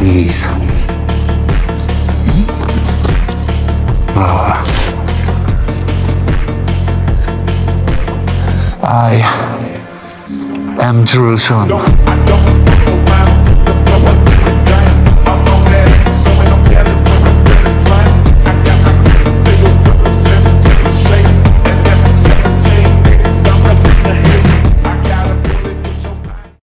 Please. Ah. I am Jerusalem.